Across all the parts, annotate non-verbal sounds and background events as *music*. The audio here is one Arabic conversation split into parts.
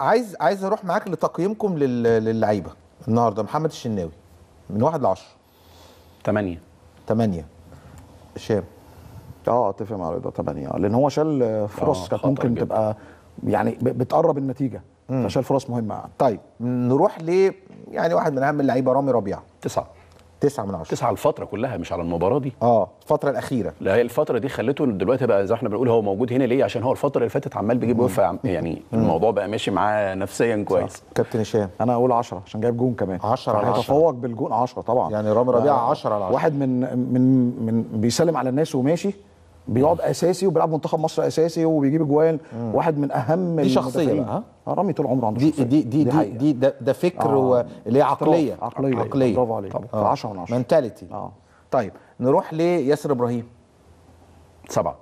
عايز عايز أروح معاك لتقييمكم لل- للعيبة النهارده محمد الشناوي. من واحد ل 10 8 8 هشام. آه أتفق مع رضا 8 لأن هو شال فرص آه، كانت ممكن جدا. تبقى يعني بتقرب النتيجة فشال فرص مهمة. يعني طيب نروح ل يعني واحد من أهم اللعيبة رامي ربيعة. 9 9 من 10 9 على الفترة كلها مش على المباراة دي. آه الفترة الأخيرة. لا هي الفترة دي خلته دلوقتي بقى زي ما إحنا بنقول هو موجود هنا ليه؟ عشان هو الفترة اللي فاتت عمال بيجيب وفا يعني الموضوع بقى ماشي معاه نفسيا كويس. كابتن هشام. أنا أقول 10 عشان جايب جون كمان. 10 على 10. هيتفوق بالجون 10 طبعا. يعني رامي ربيعة آه، 10 على 10. واحد من من من بيسلم على الناس وماشي بيقعد أساسي وبيلعب منتخب مصر أساسي وبيجيب اجوال واحد من أهم دي. بقى، ها؟ آه، رامي طول عمره عنده دي شخصية. دي دي دي. دي ده, ده فكر آه. اللي هي عقلية عقلية. عقلية برافو عليك. طبعا. 10 من 10. منتاليتي آه طيب نروح لياسر إبراهيم سبعة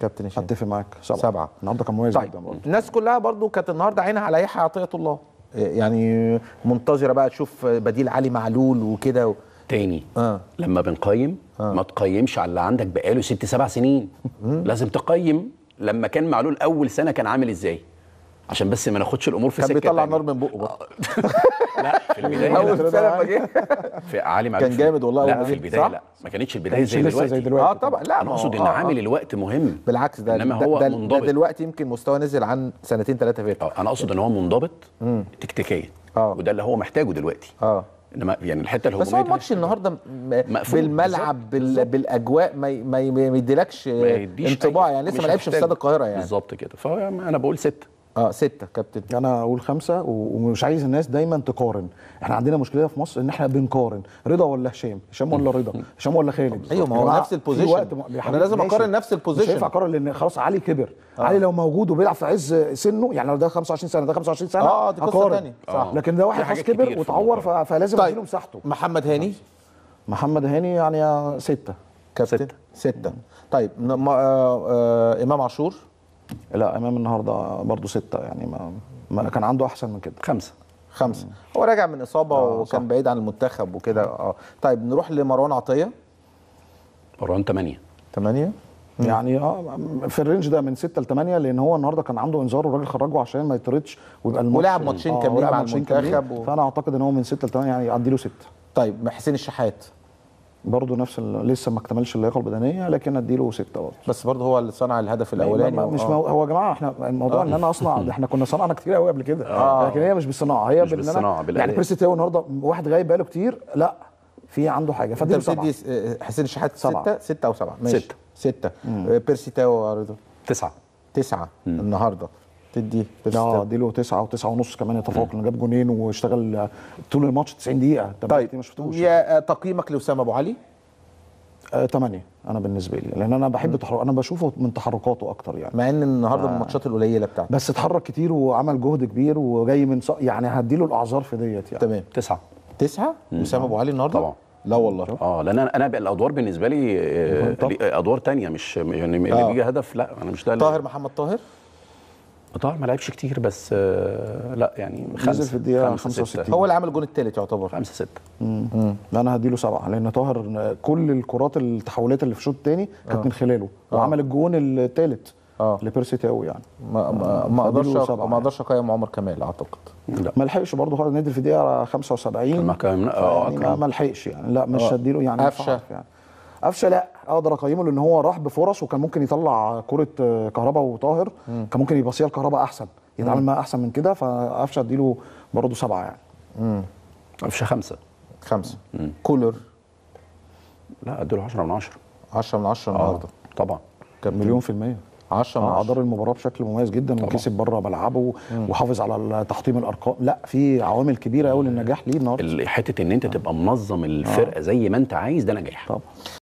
كابتن هشام أتفق معاك سبعة سبعة. النهارده كان مميز طيب جدا برضه الناس كلها برضو كانت النهارده عينها على يحيى عطية الله يعني منتظرة بقى تشوف بديل علي معلول وكده و... تاني. آه. لما بنقيم ما تقيمش على اللي عندك بقاله ست سبع سنين. لازم تقيم لما كان معلول أول سنة كان عامل إزاي. عشان بس ما ناخدش الأمور في كان سكة بيطلع تانية. نار من بقه برضه. *laughs* لا في البداية أول. سنة لما جه. في علي معلول كان جامد والله لا في. البداية؟ لا. ما كانتش البداية زي دلوقتي. زي دلوقتي آه طبعا. لا أنا هو- أقصد إن آه، عامل آه. الوقت مهم. بالعكس ده إنما ده, هو ده, ده منضبط. دلوقتي يمكن مستوى نزل عن سنتين ثلاثة فاتوا آه أنا أقصد إن هو منضبط تكتيكيا. آه. وده اللي هو محتاجه دلوقتي. آه. إنما يعني الحتة الهجومية بس هو الماتش النهارده. بالملعب بال... بالأجواء ما ي- ما يديلكش انطباع. يعني لسه ما لعبش في. استاد القاهرة يعني. بالظبط كده. فهو أنا بقول ستة آه ستة كابتن أنا أقول خمسة و- ومش عايز الناس دايما تقارن إحنا عندنا مشكلة في مصر إن إحنا بنقارن رضا ولا هشام هشام ولا رضا *laughs* هشام ولا خالد أيوة، ما هو نفس البوزيشن. وقت م- أنا حبيبي لازم ماشي. أقارن نفس البوزيشن. مش هينفع أقارن لأن خلاص علي كبر علي لو موجود وبيلعب في عز سنه يعني لو ده 25 سنة ده 25 سنة آه، دي قصة. تانية. صح. لكن ده واحد خلاص كبر واتعور الموضوع. ف- فلازم طيب. اديله مساحته محمد هاني محمد هاني يعني ستة كابتن ستة, ستة. طيب آه آه إمام عاشور لا إمام النهارده برضو ستة يعني ما, ما كان عنده أحسن من كده. خمسة. خمسة. هو راجع من إصابة آه، وكان صح. بعيد عن المنتخب وكده. آه. طيب نروح لمروان عطية. مروان ثمانية ثمانية يعني آه في ال range ده من 6 ل 8 لأن هو النهارده كان عنده إنذار والراجل خرجه عشان ما يطردش ويبقى الماتش ولعب ماتشين كاملين ولعب مع المنتخب كاملين. و- فأنا أعتقد إن هو من 6 ل 8 يعني ادي له 6 طيب حسين الشحات. برضه نفس لسه ما اكتملش اللياقة البدنية لكن ادي له 6 برضه بس برضه هو اللي صنع الهدف الأولاني. ما- مش آه. مو... هو يا جماعة إحنا الموضوع إن أنا أصنع *laughs* إحنا كنا صنعنا كتير قوي قبل كده. لكن هي مش بالصناعة هي مش بالصناعة، بالأداء. يعني تاو النهارده واحد غايب بقاله كتير لأ في عنده حاجة سبعه بتدي آه، حسين الشحات. ستة؟ ستة أو سبعة. ماشي. ستة. ستة. آه، بيرسي تاو تسعة. تسعة النهارده. تدي بيرسي آه تاو. ادي له 9 و9 ونص كمان يتفوق لأنه جاب جونين واشتغل طول الماتش 90 دقيقة. طيب. ما شفتوش؟ يا آه، تقييمك لأسامة أبو علي؟ آه 8 أنا بالنسبة لي لأن أنا بحب تحرك أنا بشوفه من تحركاته أكتر يعني. مع إن النهارده من الماتشات القليلة بتاعته. بس اتحرك كتير وعمل جهد كبير وجاي من ص... يعني هديله الأعذار في ديت يعني. تمام. تسعة. تسعة؟ أسامة أبو علي النهارده؟ طبعا. لا والله. آه لأن أنا أنا بقى الأدوار بالنسبة لي آه، أدوار تانية مش يعني اللي آه. بيجي هدف لا أنا مش ده اللي- طاهر محمد طاهر؟ طاهر ما لعبش كتير بس آه، لا يعني خمسة في الدقيقة خمسة، 65. ستة. هو اللي عامل الجون الثالث يعتبر. خمسة ستة. لا أنا هديله سبعة لأن طاهر كل الكرات التحولات اللي في الشوط الثاني كانت من خلاله. وعمل الجون الثالث آه. لبيرسي تاو يعني. ما ما أقدرش ما أقدرش أقيم عمر كمال أعتقد. لا. ما لحقش برضه خالص نادي في الدقيقة 75 ما كان آه يعني ما لحقش يعني. لا مش آه. هديله يعني عارف يعني. قفشه لا أقدر أقيمه لأن هو راح بفرص وكان ممكن يطلع كرة آه، كهربا وطاهر. كان ممكن يبصيها لكهربا أحسن يتعامل معاها أحسن من كده فقفشه أديله برضه سبعة يعني. قفشه خمسة. خمسة. كولر؟ لا أديله 10 من 10 10 من 10 النهارده. طبعا. كابتن. مليون في المية. 10 من آه 10 أدار المباراة بشكل مميز جدا وكسب بره ملعبه وحافظ على تحطيم الأرقام. لا في عوامل كبيرة قوي للنجاح ليه النهارده. ال- حتة إن أنت تبقى منظم الفرقة زي ما أنت عايز ده نجاح. طبعا.